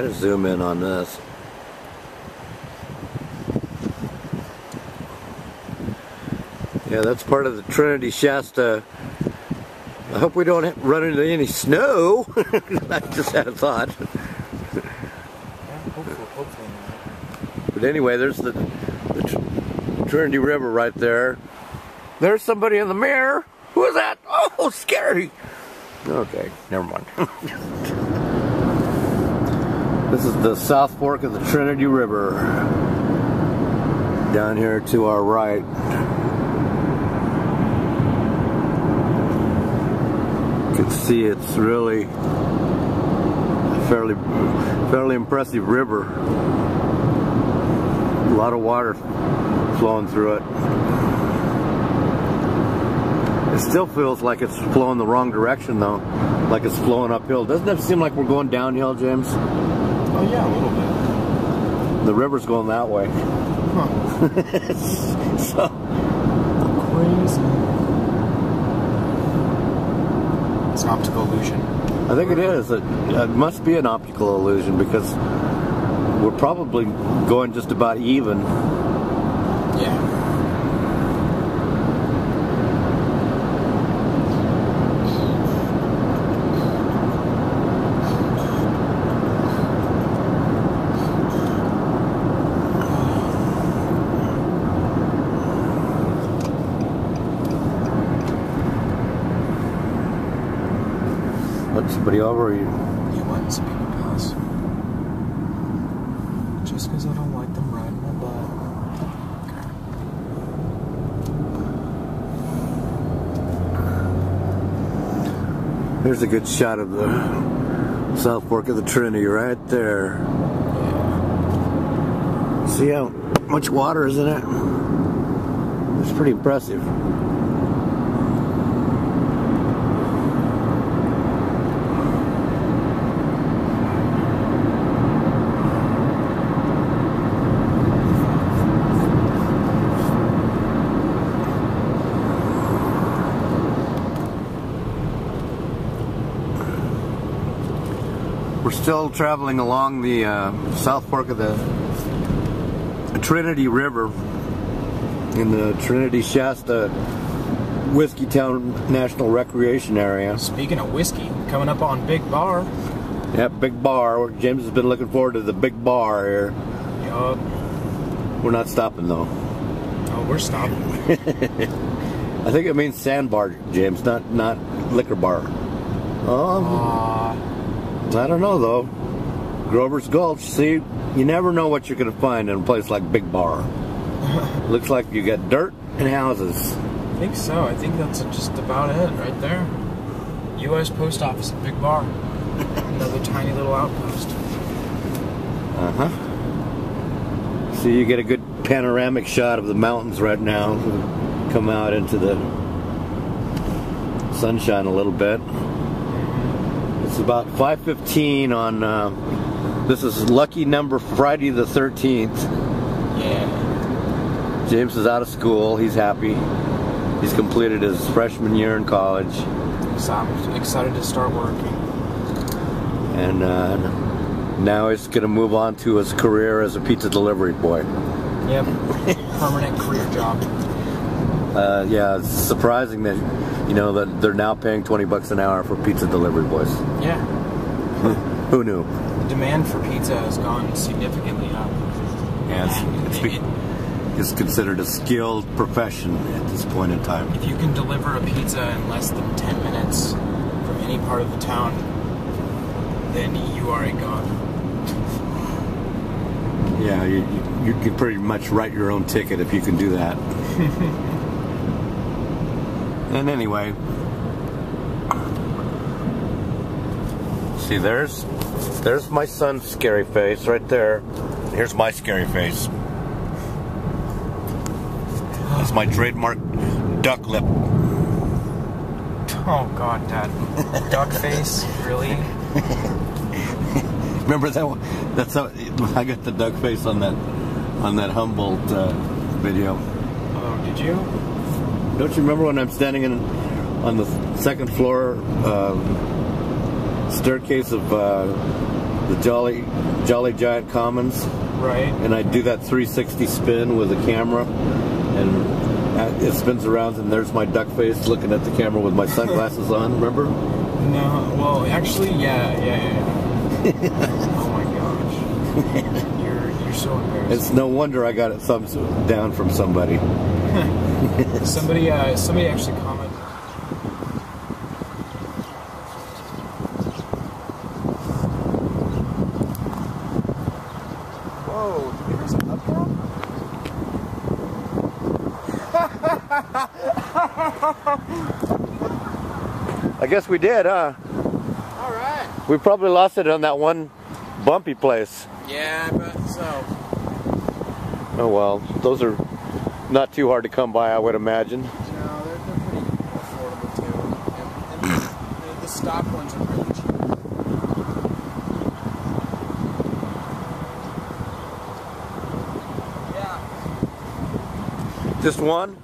Gotta zoom in on this. Yeah, that's part of the Trinity Shasta. I hope we don't run into any snow. I just had a thought. But anyway, there's the, the Trinity River right there. There's somebody in the mirror. Who is that? Oh, scary. Okay, never mind. this is the South Fork of the Trinity River. Down here to our right. You can see it's really a fairly, fairly impressive river. A lot of water flowing through it. It still feels like it's flowing the wrong direction though, like it's flowing uphill. Doesn't it seem like we're going downhill, James? Oh yeah, a little bit. The river's going that way. Huh. so, Crazy. It's an optical illusion. I think it is. It, it must be an optical illusion because we're probably going just about even. Let somebody over you. You want some people pass? Just because I don't like them riding my butt. Okay. Here's a good shot of the South Fork of the Trinity right there. Yeah. See how much water is in it? It's pretty impressive. We're still traveling along the uh, South Fork of the Trinity River in the Trinity Shasta Whiskeytown National Recreation Area. Speaking of whiskey, coming up on Big Bar. Yep, big bar. James has been looking forward to the big bar here. Yup. We're not stopping though. Oh, we're stopping. I think it means sandbar, James, not not liquor bar. Oh, Aw. I don't know though. Grover's Gulch. See, you never know what you're gonna find in a place like Big Bar. Looks like you got dirt and houses. I think so. I think that's just about it right there. U.S. Post Office at Big Bar. Another tiny little outpost. Uh huh. So you get a good panoramic shot of the mountains right now. Come out into the sunshine a little bit. It's about 5:15 on. Uh, this is lucky number Friday the 13th. Yeah. James is out of school. He's happy. He's completed his freshman year in college, So I'm excited to start working. and uh, now he's going to move on to his career as a pizza delivery boy. Yep. Permanent career job. Uh, yeah, it's surprising that you know that they're now paying 20 bucks an hour for pizza delivery boys. Yeah. Who knew? The demand for pizza has gone significantly up. Yeah, it's, it's, be- it's considered a skilled profession at this point in time. If you can deliver a pizza in less than 10 minutes from any part of the town, then you are a god. Yeah, you, you, you can pretty much write your own ticket if you can do that. and anyway, see, there's there's my son's scary face right there. Here's my scary face. That's my trademark duck lip. Oh god, Dad. Duck face? Really? Remember that? One? That's how I got the duck face on that on that Humboldt uh, video. Oh, did you? Don't you remember when I'm standing in on the second floor uh, staircase of uh, the Jolly Jolly Giant Commons, Right. and I do that 360 spin with the camera, and it spins around, and there's my duck face looking at the camera with my sunglasses on. Remember? No, well, actually, yeah, yeah, yeah. oh my gosh. So embarrassing. It's no wonder I got it thumbs down from somebody. Somebody, uh, somebody actually commented. Whoa! Did we raise it up? I guess we did, huh? All right. We probably lost it on that one bumpy place. Yeah, I bet so. Oh well, those are not too hard to come by, I would imagine. No, they're, they're pretty affordable too, and, and the, the stock ones are really cheap. Yeah. Just one?